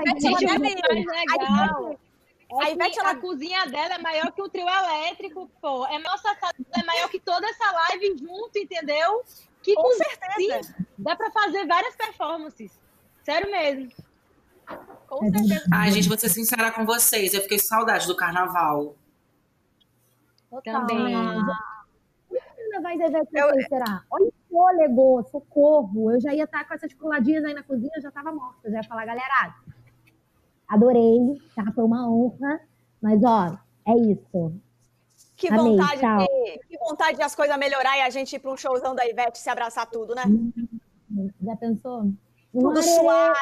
Ivete Gente, é legal. A Ivete, ela- a cozinha dela é maior que o trio elétrico, pô. É nossa casa é maior que toda essa live junto, entendeu? Que Com certeza. dá pra fazer várias performances. Sério mesmo. Com certeza. Ai, gente, vou ser sincera com vocês. Eu fiquei saudade do carnaval. Também. Ainda vai Ivete Eu- será? Olha o fôlego, socorro. Eu já ia estar com essas coladinhas aí na cozinha, eu já estava morta. Eu já ia falar, galera, adorei, tá? Foi uma honra. Mas, ó, é isso. Que Amei, vontade, tchau. de, que vontade de as coisas melhorar e a gente ir para um showzão da Ivete se abraçar tudo, né? Já pensou? Tudo suave,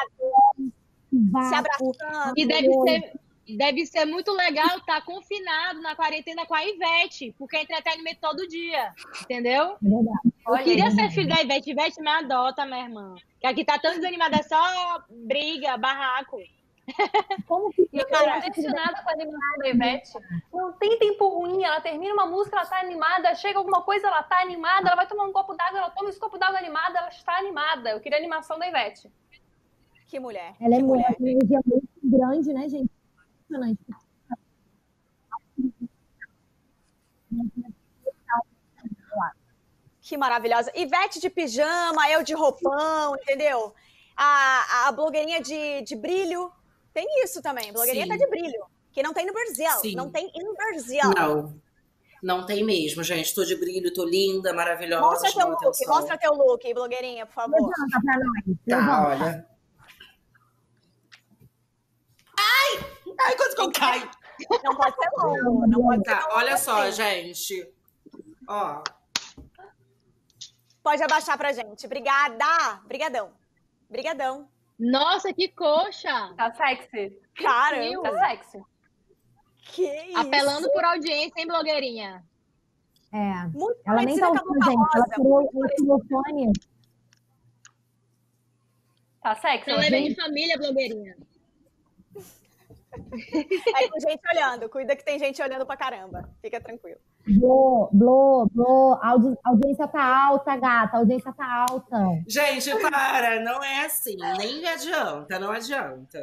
vácuo. se abraçando. E deve ser, deve ser muito legal estar confinado na quarentena com a Ivete, porque é entretenimento todo dia, entendeu? É. Eu queria ser filho da Ivete. Ivete me adota, minha irmã. Que aqui tá tão desanimada, é só briga, barraco. Como que E eu tô impressionada com a animação da Ivete. Não tem tempo ruim, ela termina uma música, ela tá animada, chega alguma coisa, ela tá animada, ela vai tomar um copo d'água, ela toma esse copo d'água animada, ela está animada. Eu queria a animação da Ivete. Que mulher. ela é que muito, mulher. uma energia muito grande, né, gente? Impressionante. Que maravilhosa. Ivete de pijama, eu de roupão, entendeu? A, a blogueirinha de, de brilho. Tem isso também. Blogueirinha Sim. tá de brilho. Que não tem no Brasil. Sim. Não tem no Brasil. Não. Não tem mesmo, gente. Tô de brilho, tô linda, maravilhosa. Mostra teu look, atenção. mostra teu look, blogueirinha, por favor. Levanta pra nós. Tá, olha. Ai! Ai, quanto que eu caio. Não pode ser longo. Não pode, Tá, olha só, gente. Ó, pode abaixar pra gente. Obrigada. Brigadão. Brigadão. Nossa, que coxa! Tá sexy. Cara, Tá sexy. que isso. Apelando por audiência, hein, blogueirinha? É. Muito Ela nem tá com a gente. Ela Rosa, tirou o microfone. Tá sexy. Ela é gente. de família, blogueirinha. É com gente olhando. Cuida que tem gente olhando pra caramba. Fica tranquilo. Blô, blô, blô. Audi- audiência tá alta, gata. Audiência tá alta. gente, para, não é assim. Nem adianta, não adianta.